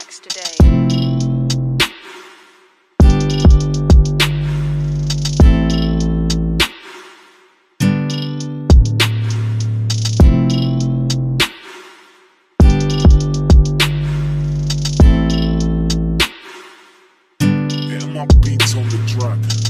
tracks today. And my beats on the track.